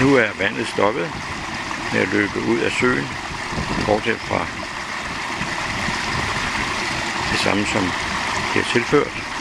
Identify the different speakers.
Speaker 1: Nu er vandet stoppet med at løbe ud af søen, bortset fra det samme, som bliver tilført.